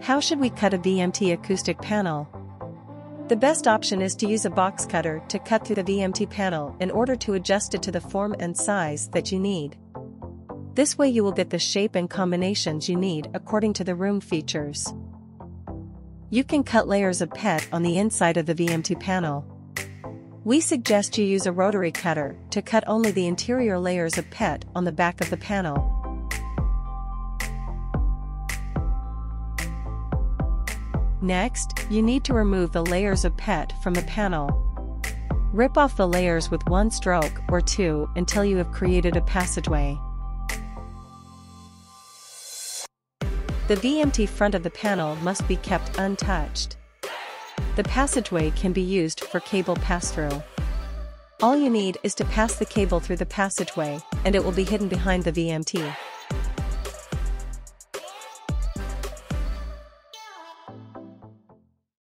How should we cut a VMT acoustic panel? The best option is to use a box cutter to cut through the VMT panel in order to adjust it to the form and size that you need. This way you will get the shape and combinations you need according to the room features. You can cut layers of PET on the inside of the VMT panel. We suggest you use a rotary cutter to cut only the interior layers of PET on the back of the panel. Next, you need to remove the layers of PET from the panel. Rip off the layers with one stroke or two until you have created a passageway. The VMT front of the panel must be kept untouched. The passageway can be used for cable pass-through. All you need is to pass the cable through the passageway, and it will be hidden behind the VMT.